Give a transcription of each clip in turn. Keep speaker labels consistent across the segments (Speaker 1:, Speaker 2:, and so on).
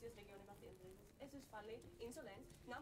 Speaker 1: just regular It's just family insurance, non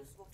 Speaker 1: useful.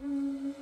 Speaker 1: Hum.